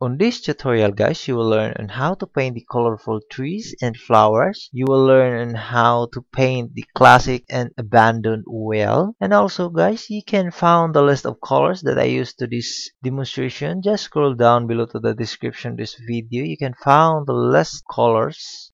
On this tutorial guys, you will learn on how to paint the colorful trees and flowers. You will learn on how to paint the classic and abandoned well. And also guys, you can find the list of colors that I used to this demonstration. Just scroll down below to the description this video. You can find the list colors.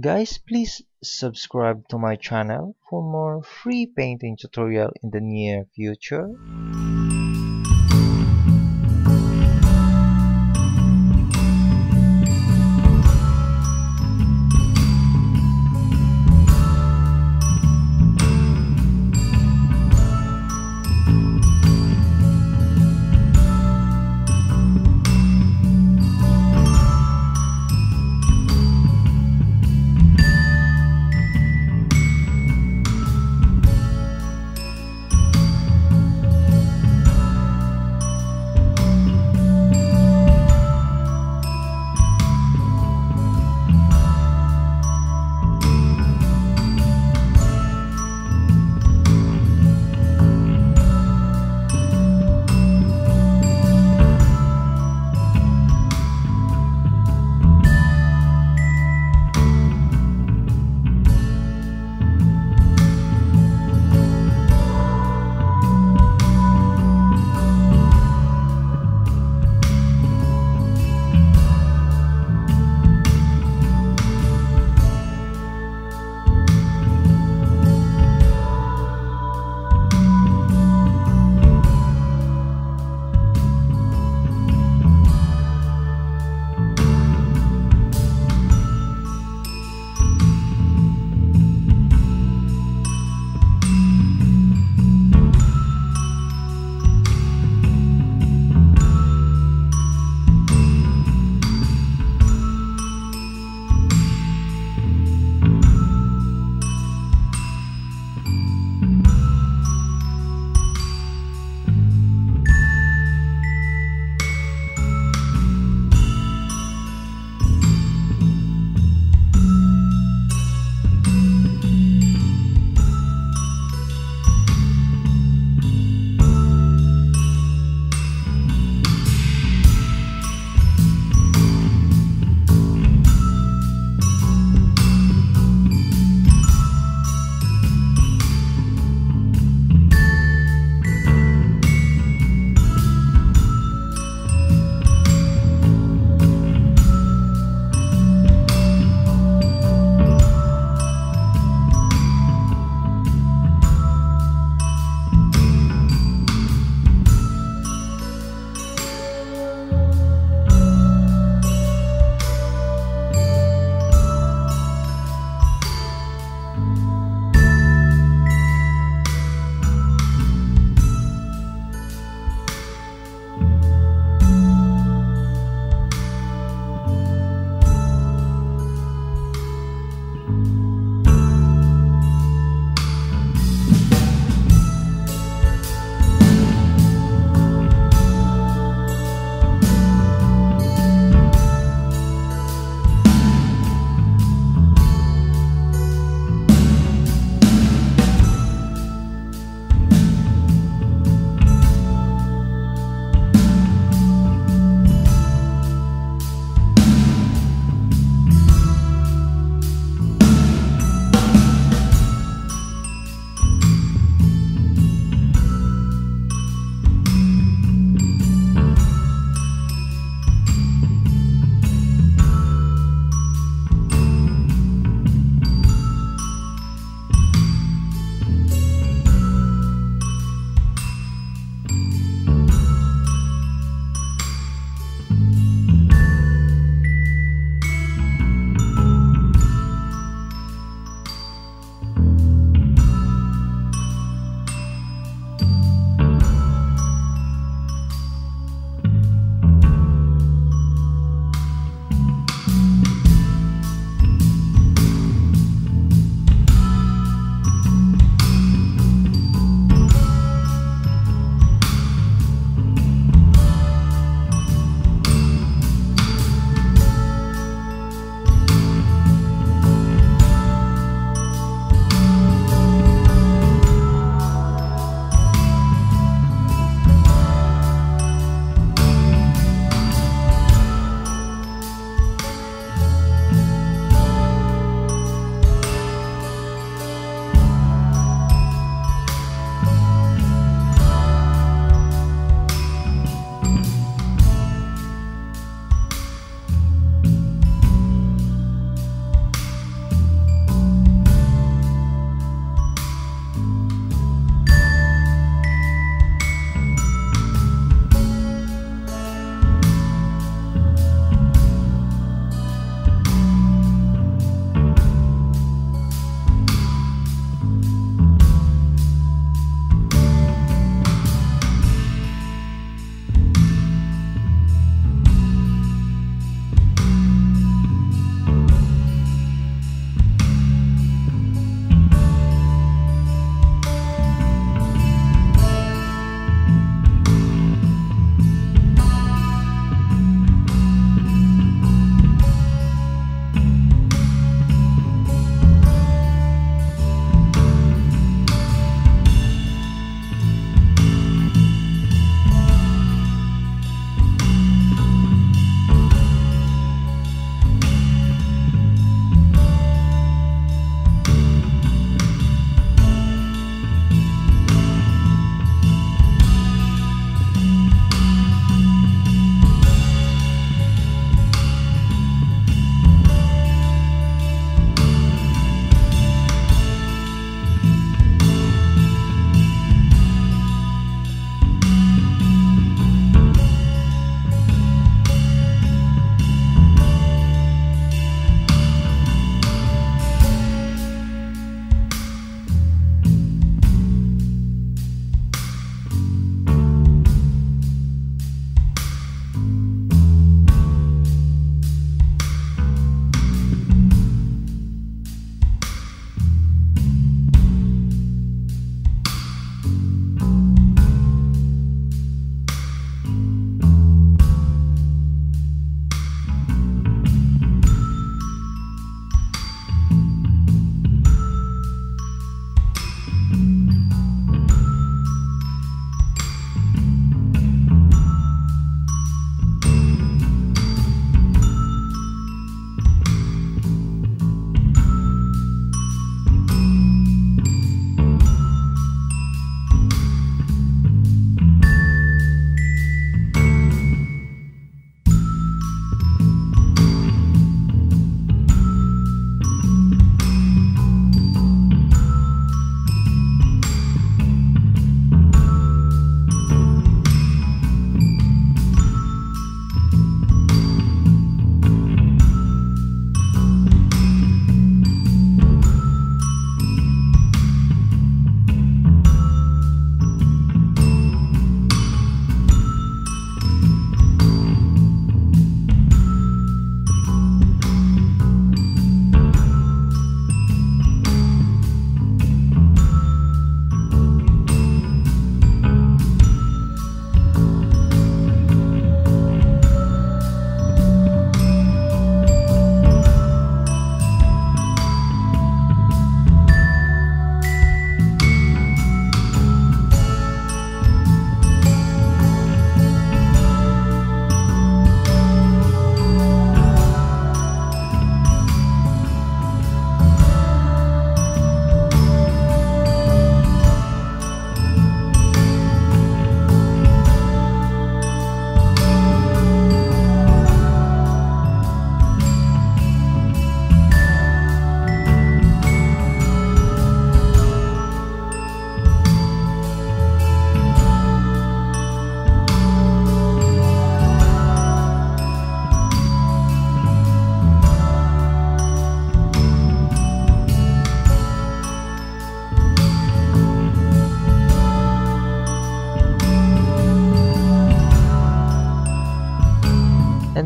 Guys, please subscribe to my channel for more free painting tutorial in the near future.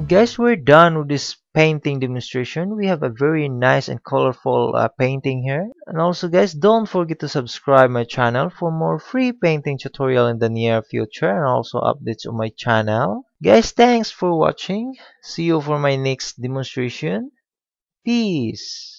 Guys, we're done with this painting demonstration. We have a very nice and colorful uh, painting here. And also guys, don't forget to subscribe my channel for more free painting tutorial in the near future and also updates on my channel. Guys, thanks for watching. See you for my next demonstration. Peace.